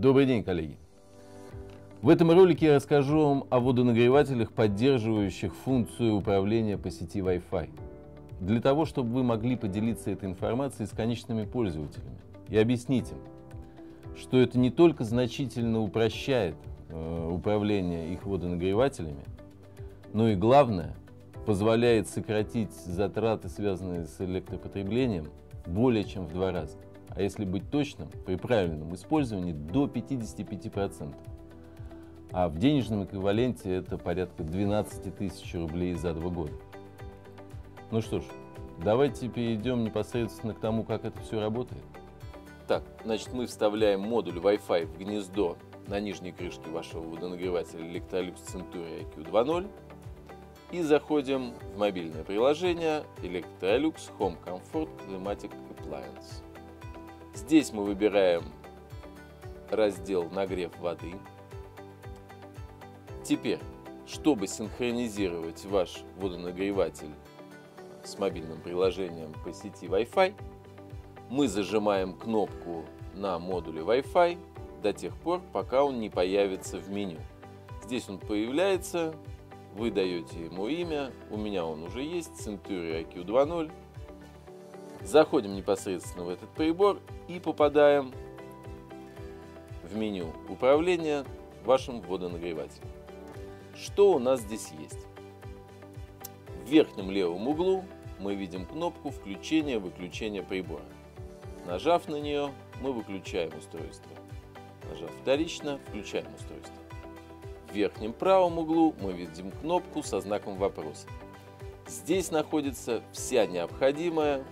Добрый день, коллеги! В этом ролике я расскажу вам о водонагревателях, поддерживающих функцию управления по сети Wi-Fi. Для того, чтобы вы могли поделиться этой информацией с конечными пользователями и объяснить им, что это не только значительно упрощает э, управление их водонагревателями, но и главное, позволяет сократить затраты, связанные с электропотреблением, более чем в два раза. А если быть точным, при правильном использовании до 55%. А в денежном эквиваленте это порядка 12 тысяч рублей за два года. Ну что ж, давайте перейдем непосредственно к тому, как это все работает. Так, значит, мы вставляем модуль Wi-Fi в гнездо на нижней крышке вашего водонагревателя Electrolux Centuria IQ 2.0 и заходим в мобильное приложение Electrolux Home Comfort Climatic Appliance. Здесь мы выбираем раздел «Нагрев воды». Теперь, чтобы синхронизировать ваш водонагреватель с мобильным приложением по сети Wi-Fi, мы зажимаем кнопку на модуле Wi-Fi до тех пор, пока он не появится в меню. Здесь он появляется, вы даете ему имя, у меня он уже есть, Centuria IQ 2.0. Заходим непосредственно в этот прибор и попадаем в меню управления вашим водонагревателем. Что у нас здесь есть? В верхнем левом углу мы видим кнопку включения-выключения прибора. Нажав на нее, мы выключаем устройство. Нажав вторично, включаем устройство. В верхнем правом углу мы видим кнопку со знаком вопроса. Здесь находится вся необходимая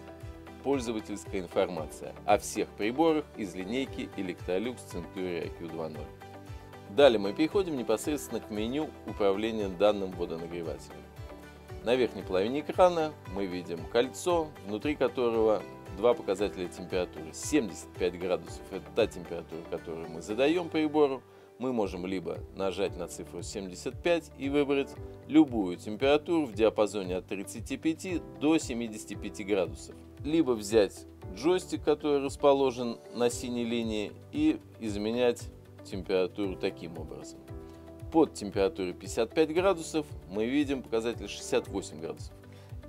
пользовательская информация о всех приборах из линейки Electrolux Centuria IQ 2.0. Далее мы переходим непосредственно к меню управления данным водонагревателем. На верхней половине экрана мы видим кольцо, внутри которого два показателя температуры. 75 градусов – это та температура, которую мы задаем прибору. Мы можем либо нажать на цифру 75 и выбрать любую температуру в диапазоне от 35 до 75 градусов. Либо взять джойстик, который расположен на синей линии, и изменять температуру таким образом. Под температурой 55 градусов мы видим показатель 68 градусов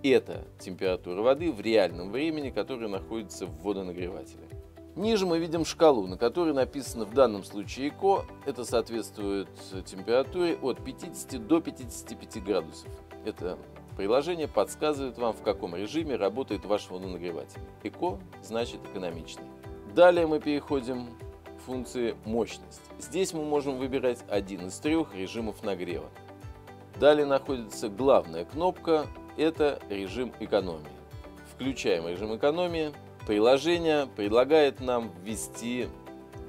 это температура воды в реальном времени, которая находится в водонагревателе. Ниже мы видим шкалу, на которой написано в данном случае ЭКО. Это соответствует температуре от 50 до 55 градусов. Это приложение подсказывает вам, в каком режиме работает ваш водонагреватель. ЭКО значит экономичный. Далее мы переходим к функции мощность. Здесь мы можем выбирать один из трех режимов нагрева. Далее находится главная кнопка это режим экономии. Включаем режим экономии. Приложение предлагает нам ввести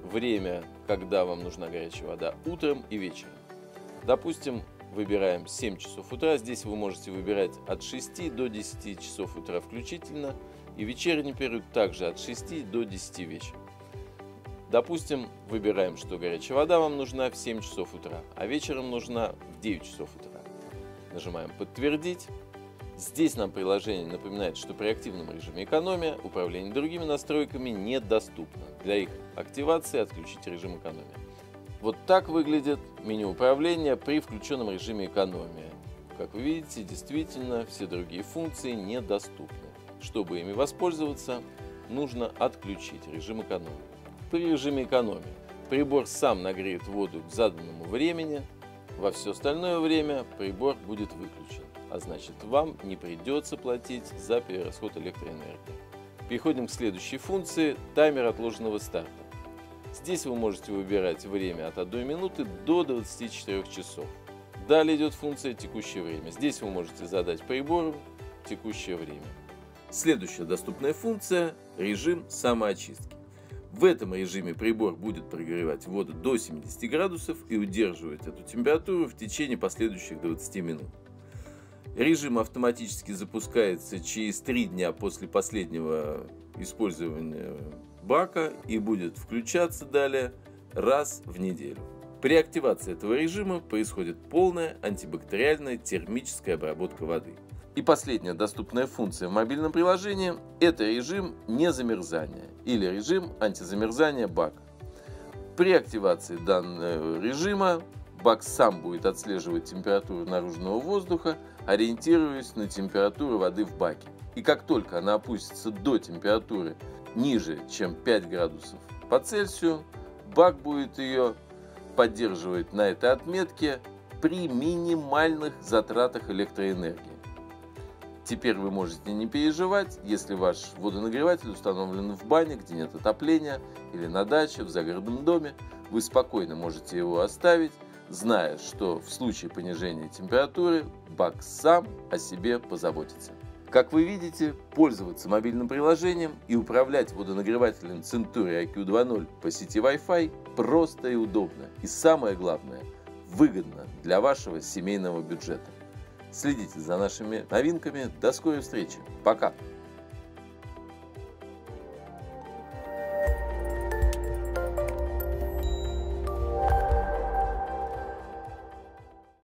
время, когда вам нужна горячая вода, утром и вечером. Допустим, выбираем 7 часов утра. Здесь вы можете выбирать от 6 до 10 часов утра включительно. И вечерний период также от 6 до 10 вечера. Допустим, выбираем, что горячая вода вам нужна в 7 часов утра, а вечером нужна в 9 часов утра. Нажимаем «Подтвердить». Здесь нам приложение напоминает, что при активном режиме экономия управление другими настройками недоступно. Для их активации отключить режим экономия. Вот так выглядит меню управления при включенном режиме экономия. Как вы видите, действительно все другие функции недоступны. Чтобы ими воспользоваться, нужно отключить режим экономии. При режиме экономии прибор сам нагреет воду к заданному времени, во все остальное время прибор будет выключен а значит вам не придется платить за перерасход электроэнергии. Переходим к следующей функции – таймер отложенного старта. Здесь вы можете выбирать время от 1 минуты до 24 часов. Далее идет функция «Текущее время». Здесь вы можете задать прибору текущее время. Следующая доступная функция – режим самоочистки. В этом режиме прибор будет прогревать воду до 70 градусов и удерживать эту температуру в течение последующих 20 минут. Режим автоматически запускается через три дня после последнего использования бака и будет включаться далее раз в неделю. При активации этого режима происходит полная антибактериальная термическая обработка воды. И последняя доступная функция в мобильном приложении – это режим незамерзания или режим антизамерзания бака. При активации данного режима бак сам будет отслеживать температуру наружного воздуха, ориентируясь на температуру воды в баке. И как только она опустится до температуры ниже, чем 5 градусов по Цельсию, бак будет ее поддерживать на этой отметке при минимальных затратах электроэнергии. Теперь вы можете не переживать, если ваш водонагреватель установлен в бане, где нет отопления, или на даче, в загородном доме, вы спокойно можете его оставить, зная, что в случае понижения температуры бак сам о себе позаботится. Как вы видите, пользоваться мобильным приложением и управлять водонагревателем Century IQ 2.0 по сети Wi-Fi просто и удобно. И самое главное, выгодно для вашего семейного бюджета. Следите за нашими новинками. До скорой встречи. Пока.